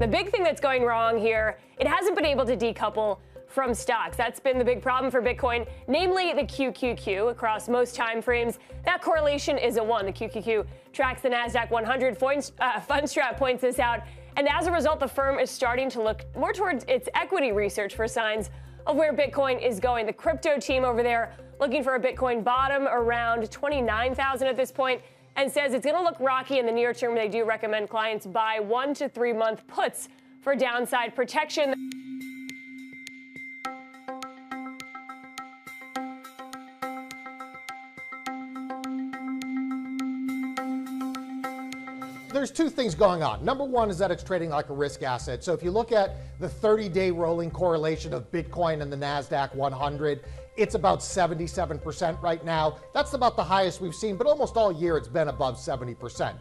The big thing that's going wrong here, it hasn't been able to decouple from stocks. That's been the big problem for Bitcoin, namely the QQQ across most time frames. That correlation is a one. The QQQ tracks the Nasdaq 100. Uh, Fundstrat points this out, and as a result, the firm is starting to look more towards its equity research for signs of where Bitcoin is going. The crypto team over there looking for a Bitcoin bottom around 29,000 at this point and says it's going to look rocky in the near term. They do recommend clients buy one to three month puts for downside protection. There's two things going on. Number one is that it's trading like a risk asset. So if you look at the 30 day rolling correlation of Bitcoin and the NASDAQ 100, it's about 77% right now. That's about the highest we've seen, but almost all year it's been above 70%.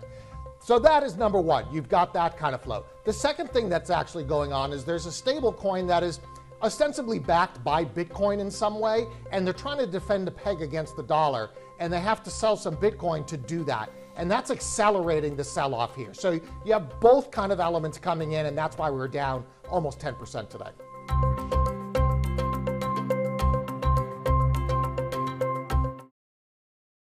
So that is number one. You've got that kind of flow. The second thing that's actually going on is there's a stable coin that is ostensibly backed by Bitcoin in some way, and they're trying to defend the peg against the dollar, and they have to sell some Bitcoin to do that. And that's accelerating the sell off here. So you have both kind of elements coming in, and that's why we're down almost 10% today.